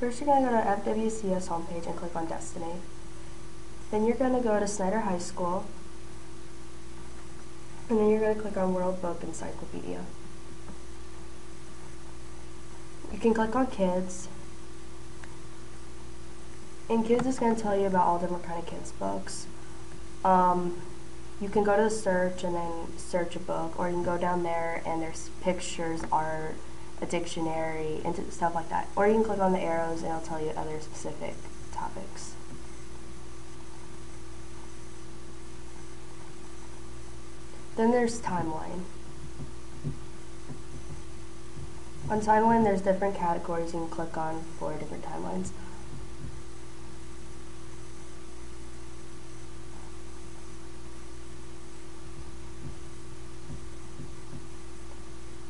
First, you're going to go to FWCS homepage and click on Destiny. Then you're going to go to Snider High School, and then you're going to click on World Book Encyclopedia. You can click on Kids, and Kids is going to tell you about all different kind of kids books. Um, you can go to the search and then search a book, or you can go down there and there's pictures, art, a dictionary, and stuff like that. Or you can click on the arrows and it'll tell you other specific topics. Then there's timeline. On timeline, there's different categories you can click on for different timelines.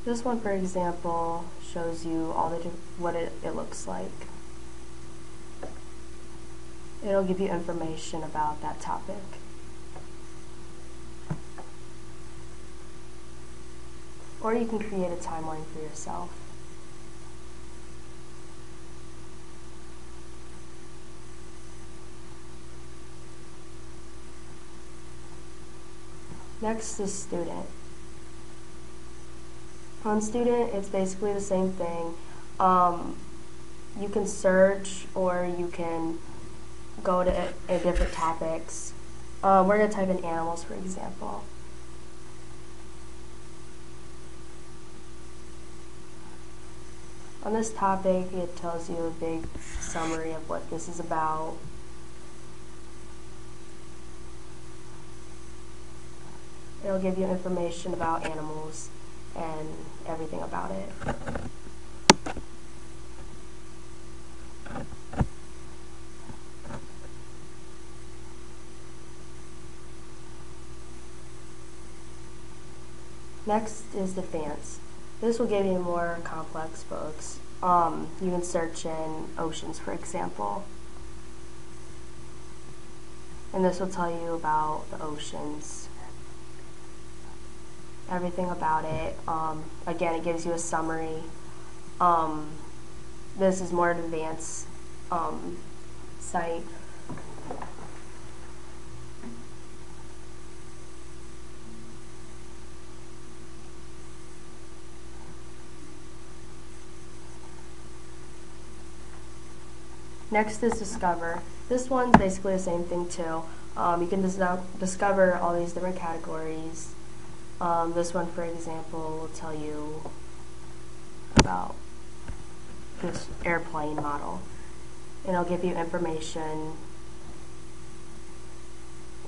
This one, for example, shows you all the what it, it looks like. It'll give you information about that topic. Or you can create a timeline for yourself. Next is student. On student, it's basically the same thing. Um, you can search or you can go to a, a different topics. Um, we're going to type in animals, for example. On this topic, it tells you a big summary of what this is about. It'll give you information about animals and everything about it. Next is the Advanced. This will give you more complex books. Um, you can search in oceans, for example. And this will tell you about the oceans everything about it. Um, again, it gives you a summary. Um, this is more an advanced um, site. Next is Discover. This one's basically the same thing too. Um, you can dis discover all these different categories um, this one, for example, will tell you about this airplane model. And it'll give you information.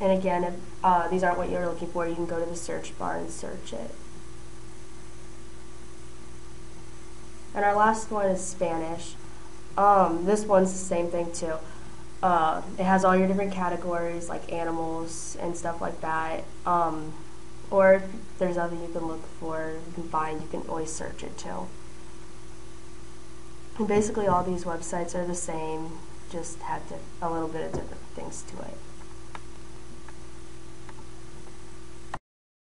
And again, if uh, these aren't what you're looking for, you can go to the search bar and search it. And our last one is Spanish. Um, this one's the same thing too. Uh, it has all your different categories like animals and stuff like that. Um, or if there's other you can look for, you can find, you can always search it too. And basically all these websites are the same, just have a little bit of different things to it.